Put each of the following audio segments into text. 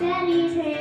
Daddy's hands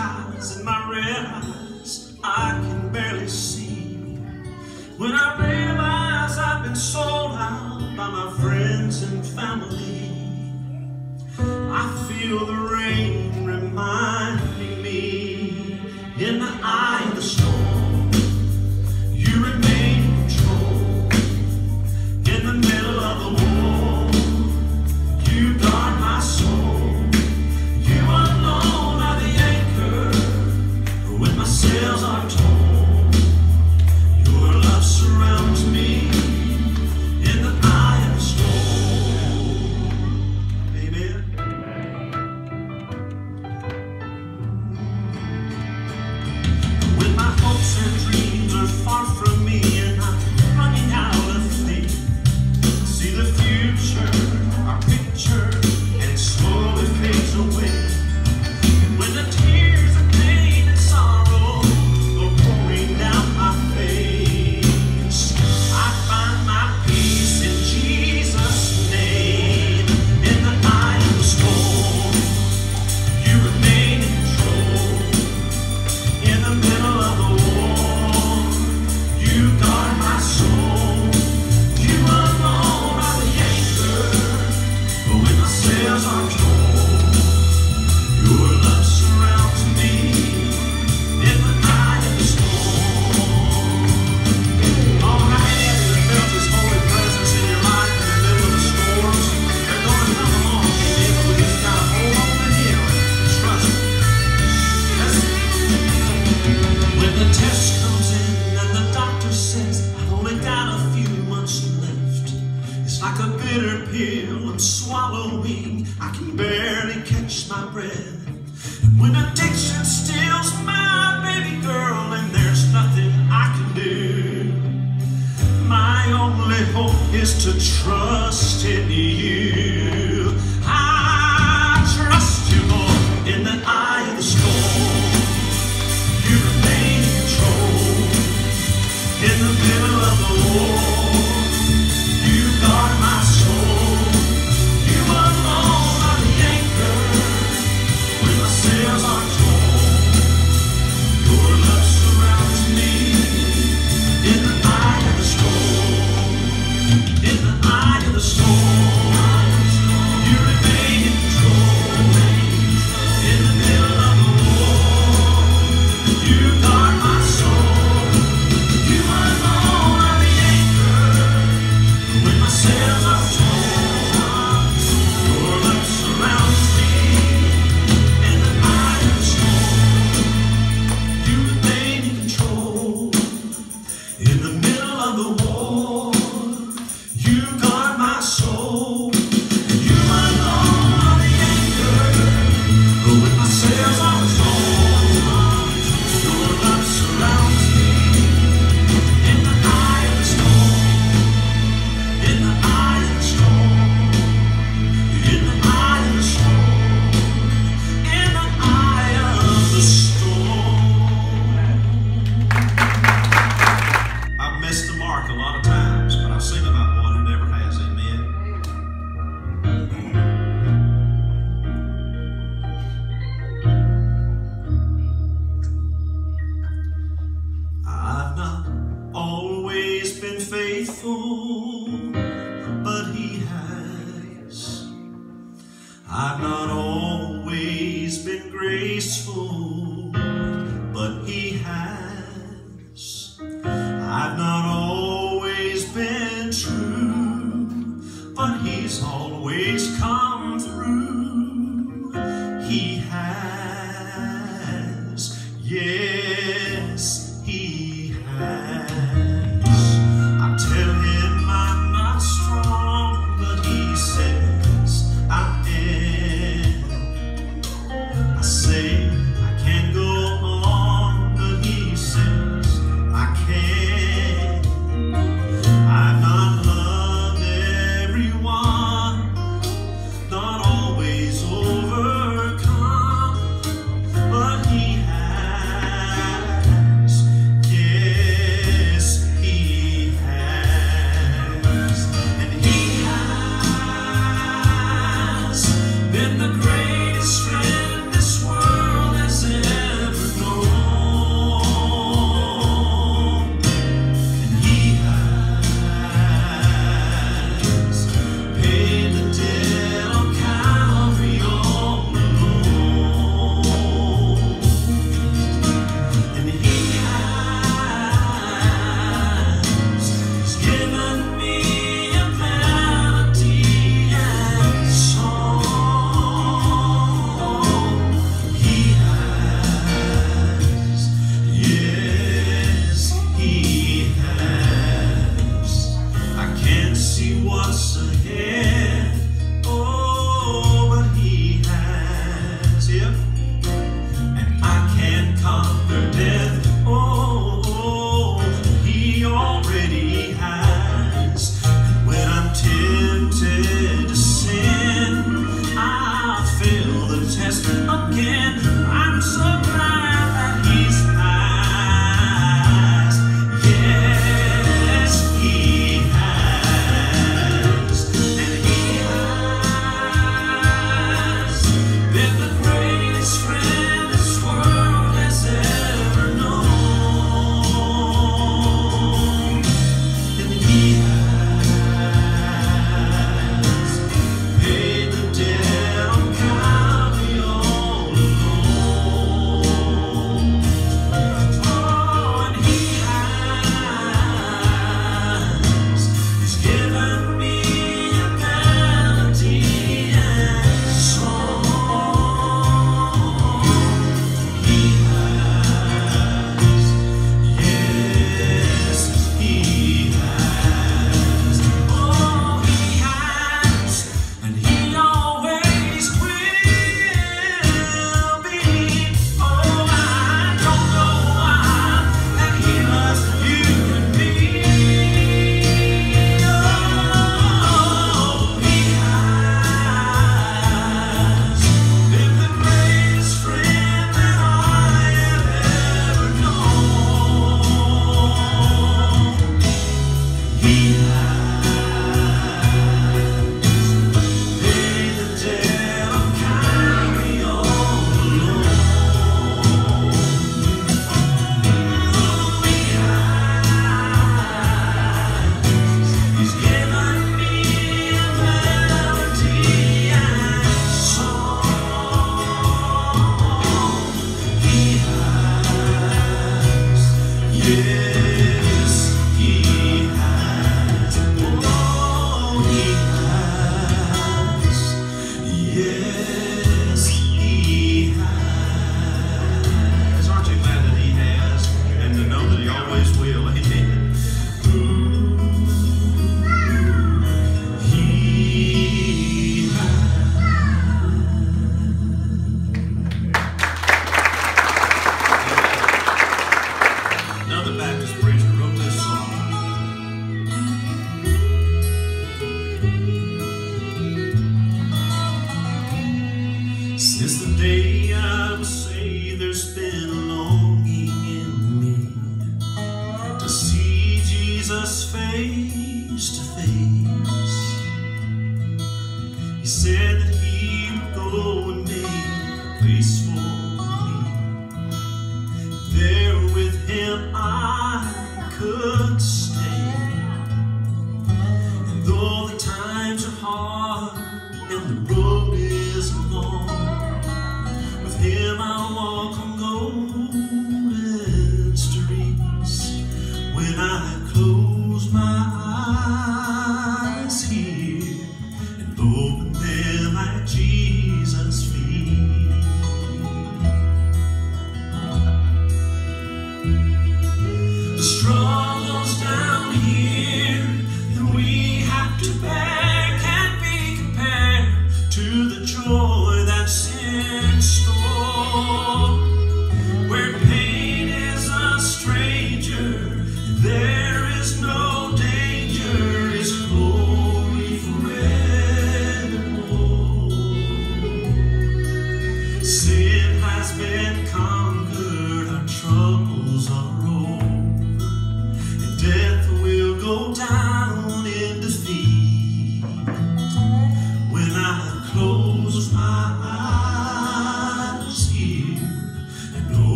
In and my red eyes, I can barely see. When I realize I've been sold out by my friends and family, I feel the rain reminding me in the eyes.